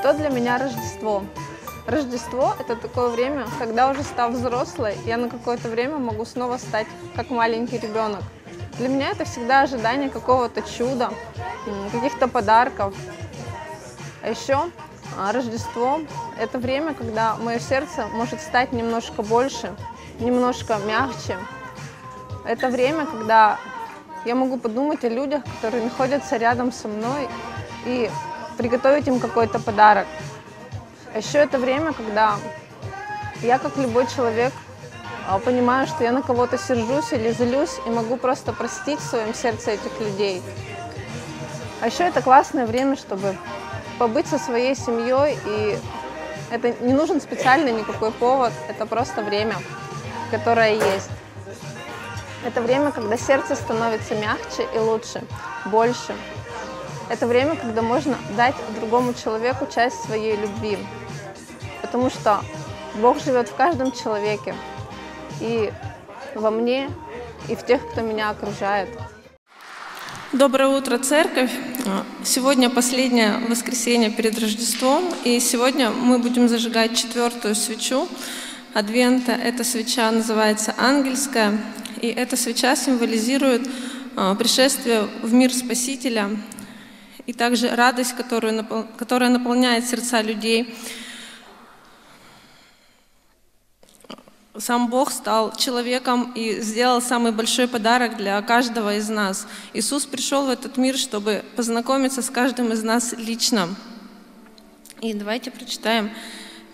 Что для меня Рождество? Рождество – это такое время, когда уже став взрослой, я на какое-то время могу снова стать как маленький ребенок. Для меня это всегда ожидание какого-то чуда, каких-то подарков. А еще а, Рождество – это время, когда мое сердце может стать немножко больше, немножко мягче. Это время, когда я могу подумать о людях, которые находятся рядом со мной и приготовить им какой-то подарок. А еще это время, когда я, как любой человек, а, понимаю, что я на кого-то сержусь или злюсь и могу просто простить в своем сердце этих людей. А еще это классное время, чтобы побыть со своей семьей, и это не нужен специально никакой повод, это просто время, которое есть. Это время, когда сердце становится мягче и лучше, больше. Это время, когда можно дать другому человеку часть своей любви. Потому что Бог живет в каждом человеке. И во мне, и в тех, кто меня окружает. Доброе утро, церковь! Сегодня последнее воскресенье перед Рождеством, и сегодня мы будем зажигать четвертую свечу Адвента. Эта свеча называется ангельская, и эта свеча символизирует а, пришествие в мир Спасителя и также радость, которую, которая наполняет сердца людей. Сам Бог стал человеком и сделал самый большой подарок для каждого из нас. Иисус пришел в этот мир, чтобы познакомиться с каждым из нас лично. И давайте прочитаем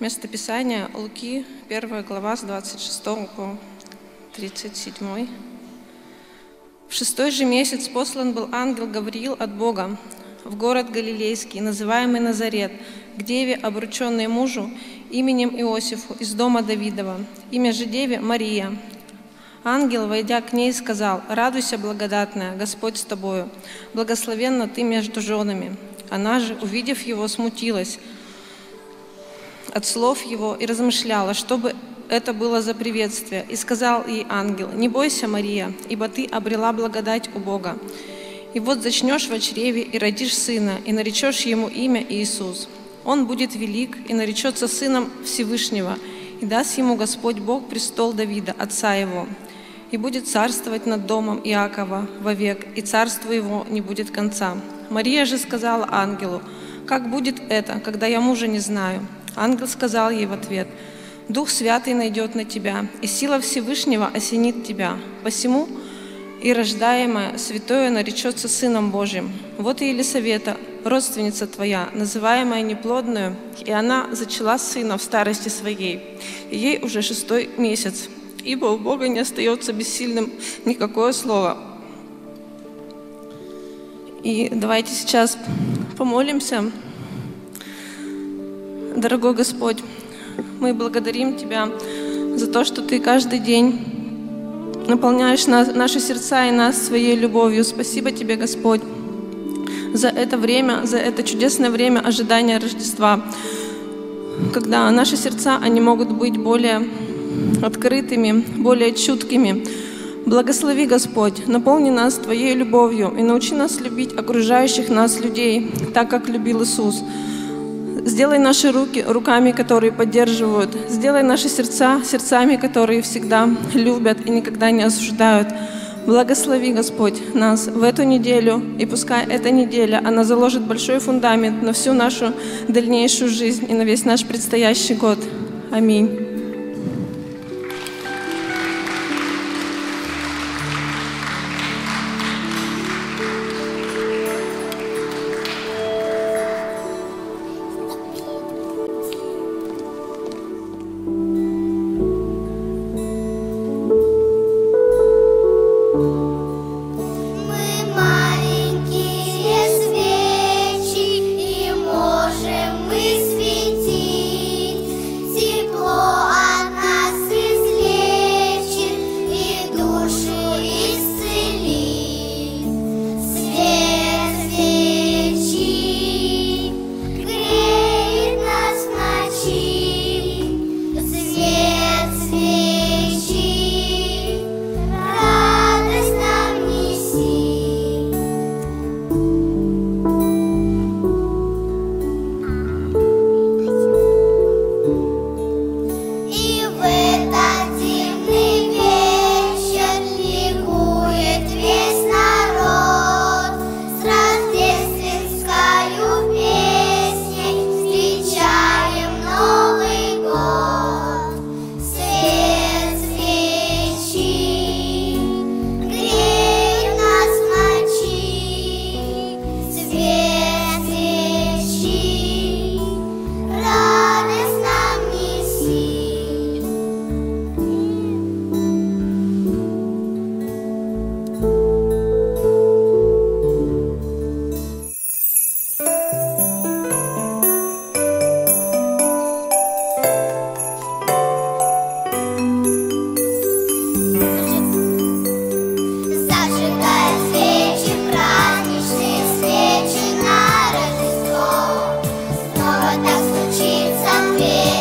местописание Луки, 1 глава с 26 по 37. В шестой же месяц послан был ангел Гавриил от Бога в город Галилейский, называемый Назарет, к деве, обрученной мужу, именем Иосифу, из дома Давидова. Имя же деве Мария. Ангел, войдя к ней, сказал, «Радуйся, благодатная, Господь с тобою, благословенна ты между женами». Она же, увидев его, смутилась от слов его и размышляла, чтобы это было за приветствие. И сказал ей ангел, «Не бойся, Мария, ибо ты обрела благодать у Бога. И вот зачнешь в чреве и родишь сына, и наречешь ему имя Иисус. Он будет велик и наречется сыном Всевышнего, и даст ему Господь Бог престол Давида, отца его, и будет царствовать над домом Иакова вовек, и царству его не будет конца. Мария же сказала ангелу, «Как будет это, когда я мужа не знаю?» Ангел сказал ей в ответ, «Дух Святый найдет на тебя, и сила Всевышнего осенит тебя. Посему и рождаемое святое наречется Сыном Божьим. Вот и Елисавета, родственница твоя, называемая неплодную, и она зачала сына в старости своей, ей уже шестой месяц, ибо у Бога не остается бессильным никакое слово. И давайте сейчас помолимся. Дорогой Господь, мы благодарим Тебя за то, что Ты каждый день наполняешь нас, наши сердца и нас своей любовью. Спасибо Тебе, Господь, за это время, за это чудесное время ожидания Рождества, когда наши сердца, они могут быть более открытыми, более чуткими. Благослови, Господь, наполни нас Твоей любовью и научи нас любить окружающих нас людей, так как любил Иисус. Сделай наши руки руками, которые поддерживают. Сделай наши сердца сердцами, которые всегда любят и никогда не осуждают. Благослови, Господь, нас в эту неделю, и пускай эта неделя, она заложит большой фундамент на всю нашу дальнейшую жизнь и на весь наш предстоящий год. Аминь. что-то случится вверх.